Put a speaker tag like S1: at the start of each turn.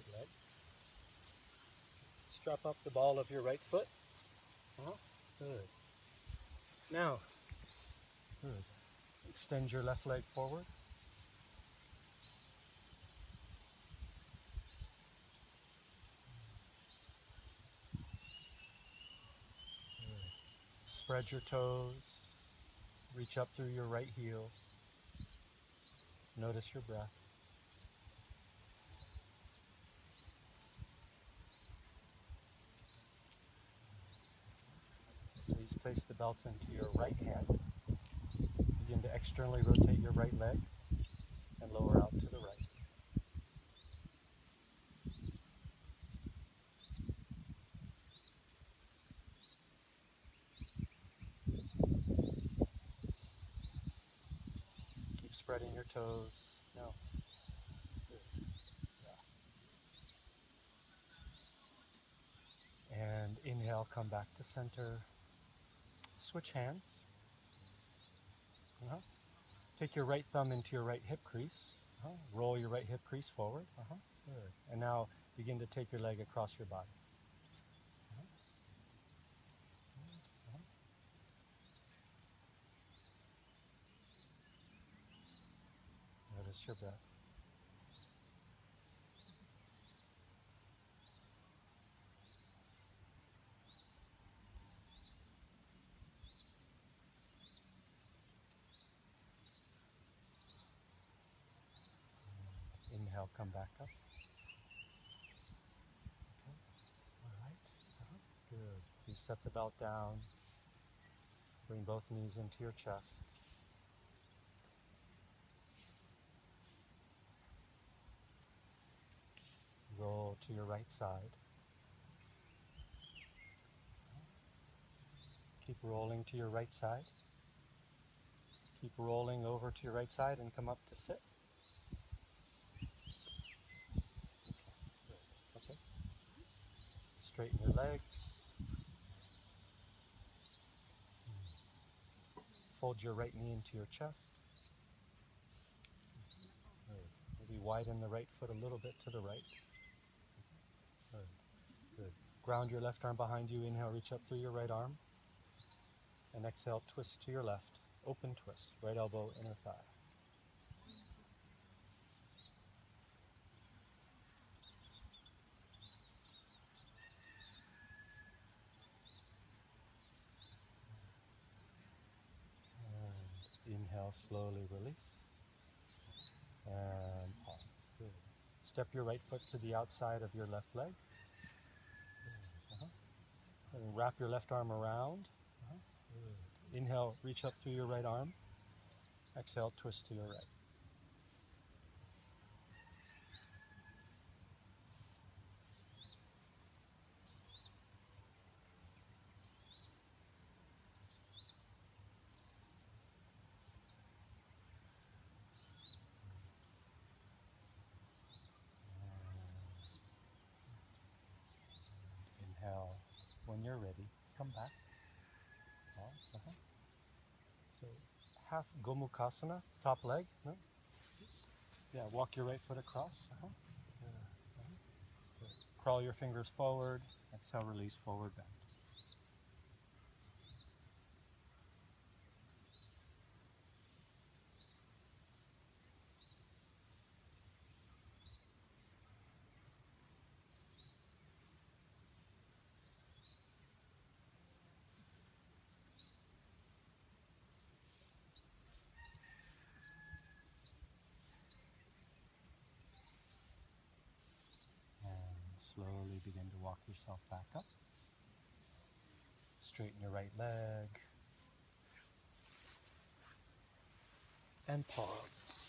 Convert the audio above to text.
S1: right leg. Strap up the ball of your right foot. Uh-huh. Good. Now, good. Extend your left leg forward. Spread your toes. Reach up through your right heel. Notice your breath. Place the belt into your right hand. Begin to externally rotate your right leg and lower out to the right. Keep spreading your toes. And inhale, come back to center. Switch hands. Uh-huh. Take your right thumb into your right hip crease. Uh-huh. Roll your right hip crease forward. Uh-huh. Good. And now begin to take your leg across your body. Uh-huh. Uh-huh. Notice your breath. Inhale, come back up. Okay. All right. Uh-huh. Good. You set the belt down. Bring both knees into your chest. Roll to your right side. Keep rolling to your right side. Keep rolling over to your right side and come up to sit. Straighten your legs. Fold your right knee into your chest. Maybe widen the right foot a little bit to the right. Good. Good. Ground your left arm behind you. Inhale, reach up through your right arm. And exhale, twist to your left. Open twist. Right elbow, inner thigh. Slowly release. And pause. Good. Step your right foot to the outside of your left leg. Uh-huh. And wrap your left arm around. Uh-huh. Good. Inhale, reach up through your right arm. Exhale, twist to your right. Inhale. When you're ready, come back. Pause. Uh-huh. So half Gomukhasana, top leg. No? Yeah, walk your right foot across. Uh-huh. Uh-huh. Crawl your fingers forward. Exhale, release forward bend. And slowly begin to walk yourself back up. Straighten your right leg. And pause.